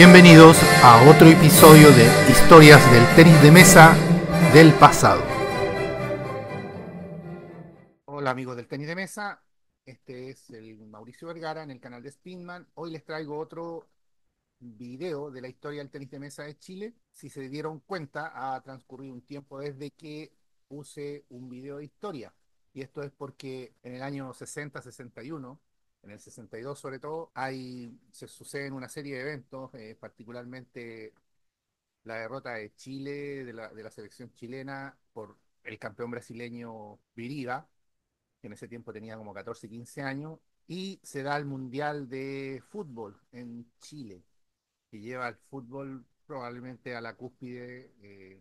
Bienvenidos a otro episodio de Historias del tenis de mesa del pasado. Hola amigos del tenis de mesa, este es el Mauricio Vergara en el canal de Spinman. Hoy les traigo otro video de la historia del tenis de mesa de Chile. Si se dieron cuenta, ha transcurrido un tiempo desde que puse un video de historia. Y esto es porque en el año 60-61 en el 62 sobre todo, hay, se suceden una serie de eventos, eh, particularmente la derrota de Chile, de la, de la selección chilena, por el campeón brasileño Viriga, que en ese tiempo tenía como 14, 15 años, y se da el Mundial de Fútbol en Chile, que lleva al fútbol probablemente a la cúspide eh,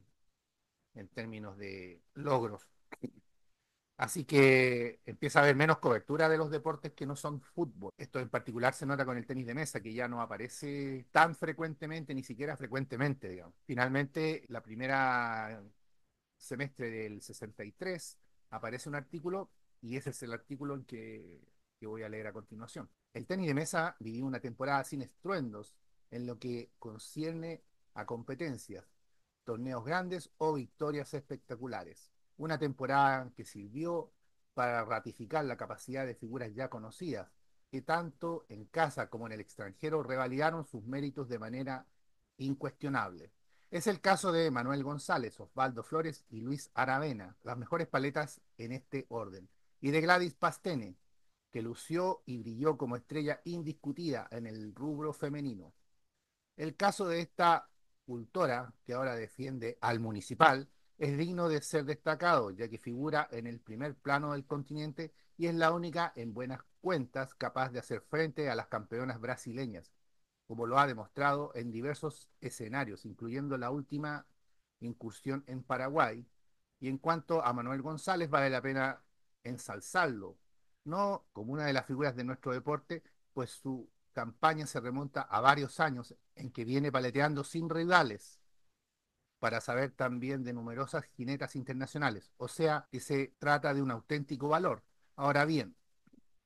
en términos de logros. Así que empieza a haber menos cobertura de los deportes que no son fútbol. Esto en particular se nota con el tenis de mesa, que ya no aparece tan frecuentemente, ni siquiera frecuentemente, digamos. Finalmente, la primera semestre del 63 aparece un artículo y ese es el artículo en que, que voy a leer a continuación. El tenis de mesa vivió una temporada sin estruendos en lo que concierne a competencias, torneos grandes o victorias espectaculares una temporada que sirvió para ratificar la capacidad de figuras ya conocidas, que tanto en casa como en el extranjero revalidaron sus méritos de manera incuestionable. Es el caso de Manuel González, Osvaldo Flores y Luis Aravena, las mejores paletas en este orden, y de Gladys Pastene, que lució y brilló como estrella indiscutida en el rubro femenino. El caso de esta cultora, que ahora defiende al municipal, es digno de ser destacado, ya que figura en el primer plano del continente y es la única en buenas cuentas capaz de hacer frente a las campeonas brasileñas, como lo ha demostrado en diversos escenarios, incluyendo la última incursión en Paraguay. Y en cuanto a Manuel González, vale la pena ensalzarlo, no como una de las figuras de nuestro deporte, pues su campaña se remonta a varios años en que viene paleteando sin rivales para saber también de numerosas jinetas internacionales, o sea que se trata de un auténtico valor. Ahora bien,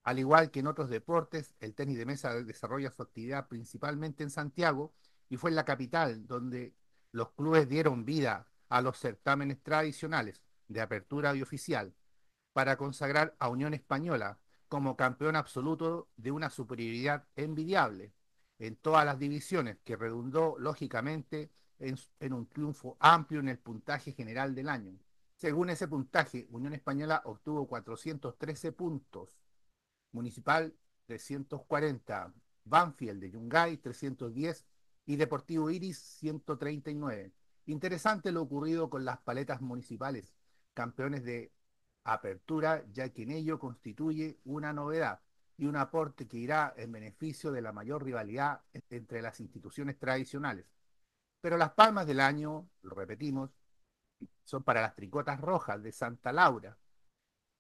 al igual que en otros deportes, el tenis de mesa desarrolla su actividad principalmente en Santiago y fue en la capital donde los clubes dieron vida a los certámenes tradicionales de apertura y oficial para consagrar a Unión Española como campeón absoluto de una superioridad envidiable en todas las divisiones que redundó lógicamente en, un triunfo amplio en el puntaje general del año. Según ese puntaje, Unión Española obtuvo 413 puntos, Municipal 340, Banfield de Yungay 310 y Deportivo Iris 139. Interesante lo ocurrido con las paletas municipales, campeones de apertura, ya que en ello constituye una novedad y un aporte que irá en beneficio de la mayor rivalidad entre las instituciones tradicionales. Pero las palmas del año, lo repetimos, son para las tricotas rojas de Santa Laura,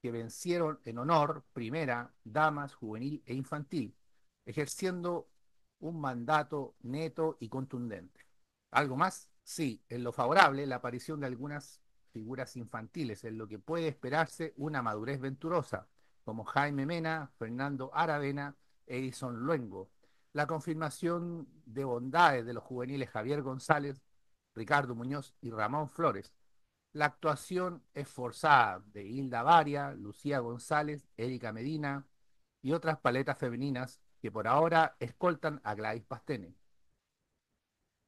que vencieron en honor primera, damas, juvenil e infantil, ejerciendo un mandato neto y contundente. ¿Algo más? Sí, en lo favorable, la aparición de algunas figuras infantiles, en lo que puede esperarse una madurez venturosa, como Jaime Mena, Fernando Aravena, Edison Luengo, la confirmación de bondades de los juveniles Javier González, Ricardo Muñoz y Ramón Flores, la actuación esforzada de Hilda Varia, Lucía González, Erika Medina y otras paletas femeninas que por ahora escoltan a Gladys Pastene.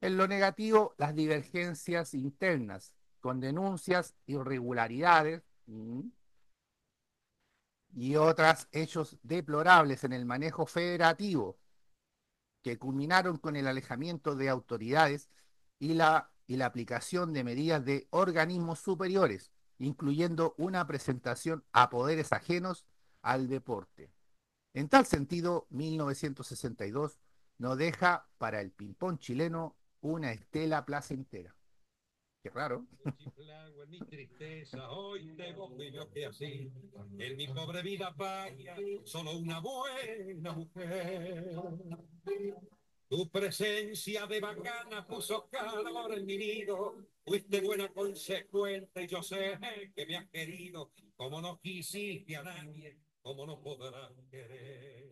En lo negativo, las divergencias internas, con denuncias, irregularidades y otros hechos deplorables en el manejo federativo que culminaron con el alejamiento de autoridades y la, y la aplicación de medidas de organismos superiores, incluyendo una presentación a poderes ajenos al deporte. En tal sentido, 1962 nos deja para el ping-pong chileno una estela placentera. Qué raro. mi tristeza, hoy que así, en mi pobre vida vaya solo una buena mujer. Tu presencia de bacana puso calor en mi nido, fuiste buena consecuente yo sé que me has querido, como no quisiste a nadie, como no podrás querer.